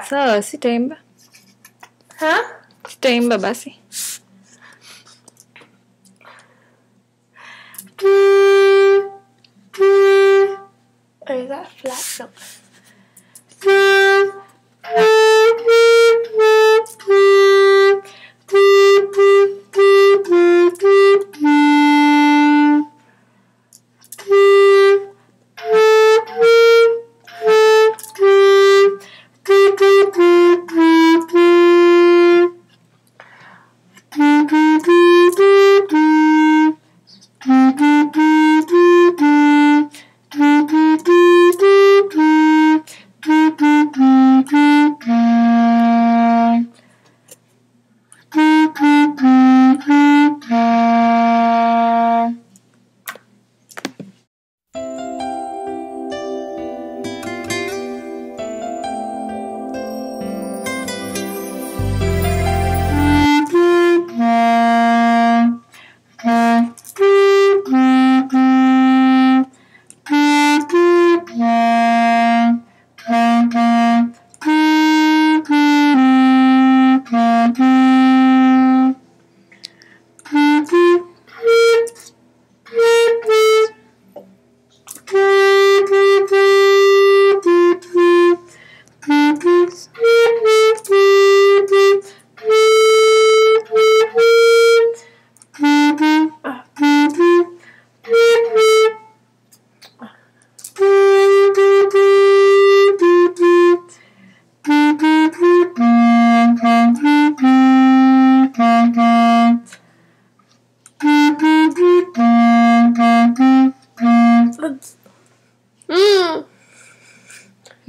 Sasa, sitaimba. Ha? Sitaimba basi. Or is that flat note?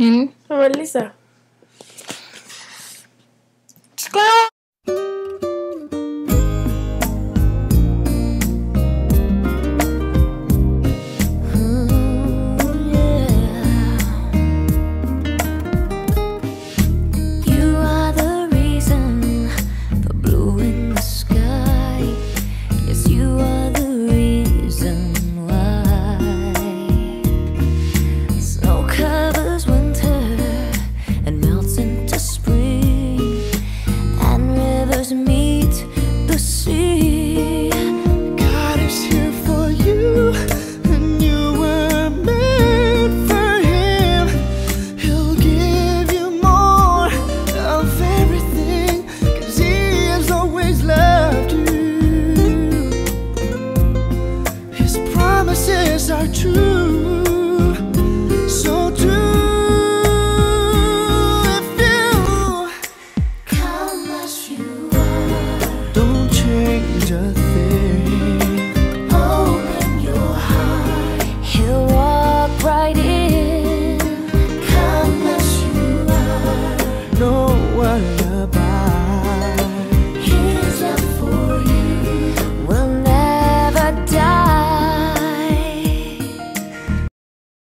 Mm-hmm. Nini? Melissa. Are true, so true. If you Come as you are. don't change a thing.